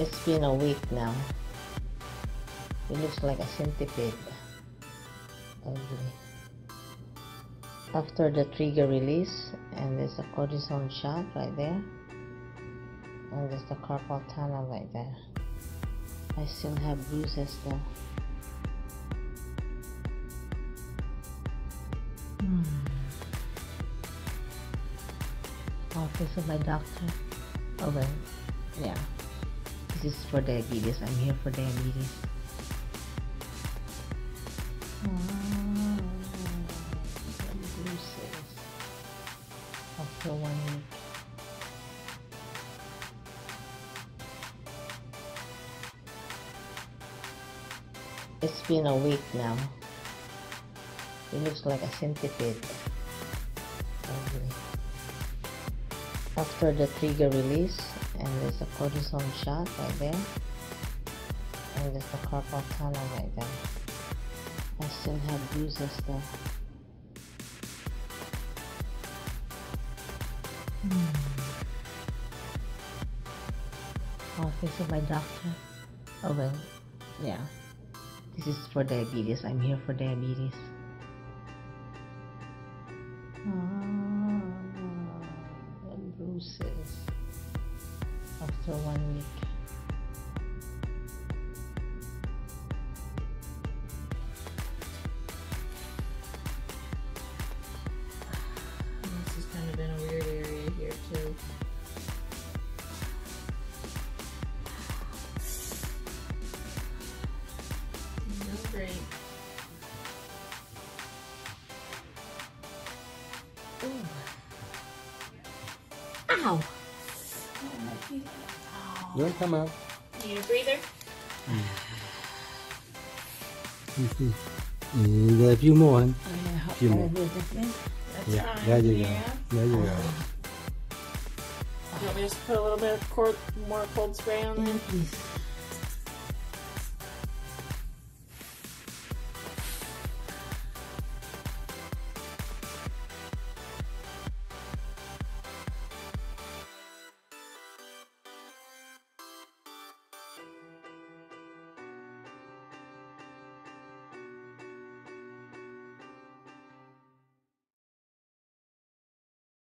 It's been a week now. It looks like a centipede. Ugly. After the trigger release, and there's a cortisone shot right there, and there's the carpal tunnel right there. I still have bruises though. Hmm. Office of my doctor. Oh well, yeah. This is for diabetes. I'm here for diabetes. After one week. It's been a week now. It looks like a centipede. After the trigger release, and there's a cortisone shot right there, and there's the carpal tunnel right there. I still have bruises though. Hmm. Office of my doctor. Oh well, yeah. This is for diabetes. I'm here for diabetes. After one week. This has kind of been a weird area here too. Not great. Ow! Don't come out. Need a breather? You see. Mm, there are a few more. Huh? Few more. Yeah, fine. there you go. There you go. You want me to just put a little bit of cold, more cold spray on there? Yeah, please.